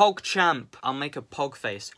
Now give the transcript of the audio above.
Pog champ. I'll make a pog face.